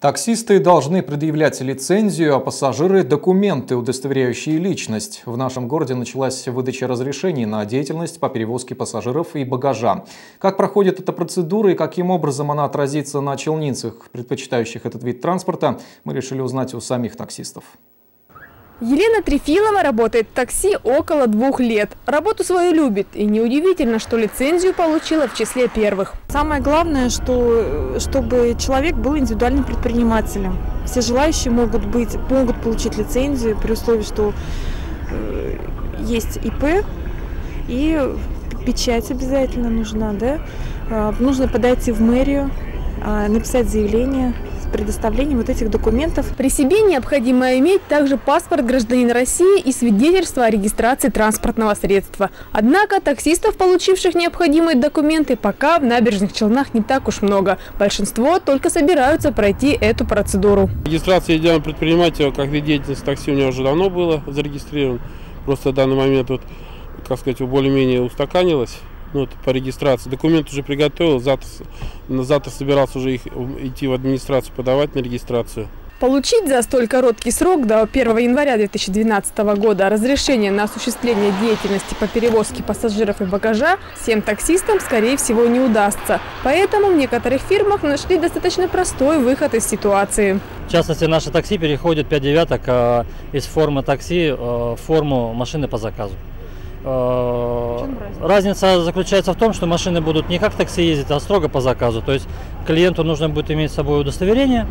Таксисты должны предъявлять лицензию, а пассажиры – документы, удостоверяющие личность. В нашем городе началась выдача разрешений на деятельность по перевозке пассажиров и багажа. Как проходит эта процедура и каким образом она отразится на челницах, предпочитающих этот вид транспорта, мы решили узнать у самих таксистов. Елена Трефилова работает в такси около двух лет. Работу свою любит. И неудивительно, что лицензию получила в числе первых. Самое главное, что, чтобы человек был индивидуальным предпринимателем. Все желающие могут, быть, могут получить лицензию при условии, что э, есть ИП и печать обязательно нужна. Да? Э, нужно подойти в мэрию, э, написать заявление предоставлением вот этих документов. При себе необходимо иметь также паспорт гражданина России и свидетельство о регистрации транспортного средства. Однако таксистов, получивших необходимые документы, пока в набережных Челнах не так уж много. Большинство только собираются пройти эту процедуру. Регистрация идеального предпринимателя как вид деятельности такси у него уже давно было зарегистрирован. Просто в данный момент, вот, как сказать, более-менее устаканилось ну, вот, по регистрации. Документ уже приготовил, завтра, завтра собирался уже их идти в администрацию подавать на регистрацию. Получить за столь короткий срок до 1 января 2012 года разрешение на осуществление деятельности по перевозке пассажиров и багажа всем таксистам, скорее всего, не удастся. Поэтому в некоторых фирмах нашли достаточно простой выход из ситуации. В частности, наши такси переходят 5 девяток э, из формы такси э, в форму машины по заказу. Э, разница заключается в том, что машины будут не как такси ездить, а строго по заказу. То есть клиенту нужно будет иметь с собой удостоверение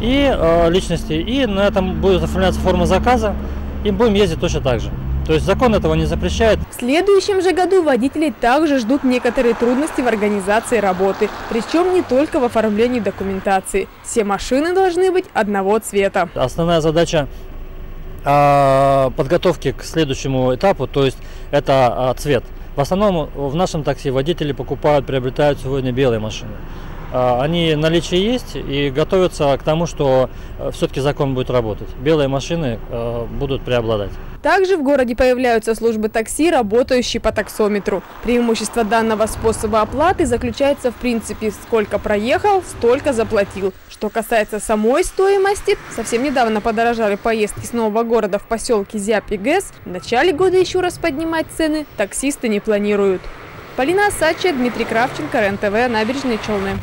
и э, личности, и на этом будет оформляться форма заказа, и будем ездить точно так же. То есть закон этого не запрещает. В следующем же году водителей также ждут некоторые трудности в организации работы. Причем не только в оформлении документации. Все машины должны быть одного цвета. Основная задача подготовки к следующему этапу, то есть это а, цвет. В основном в нашем такси водители покупают, приобретают сегодня белые машины. А, они наличие есть и готовятся к тому, что э, все-таки закон будет работать. Белые машины э, будут преобладать. Также в городе появляются службы такси, работающие по таксометру. Преимущество данного способа оплаты заключается в принципе, сколько проехал, столько заплатил. Что касается самой стоимости, совсем недавно подорожали поездки с нового города в поселке Зяб и ГЭС. В начале года еще раз поднимать цены таксисты не планируют. Полина Асача, Дмитрий Кравченко, РЕН-ТВ, Набережные Челны.